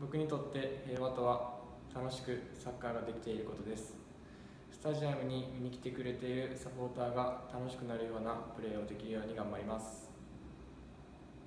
僕にとって平和とは楽しくサッカーができていることです。スタジアムに見に来てくれているサポーターが楽しくなるようなプレーをできるように頑張ります。